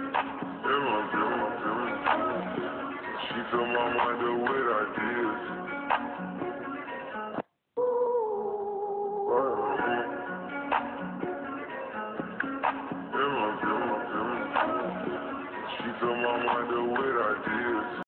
In feeling, feeling feelings. She fill my mind up with ideas. In feeling, feeling feelings. She fill my mind up with ideas.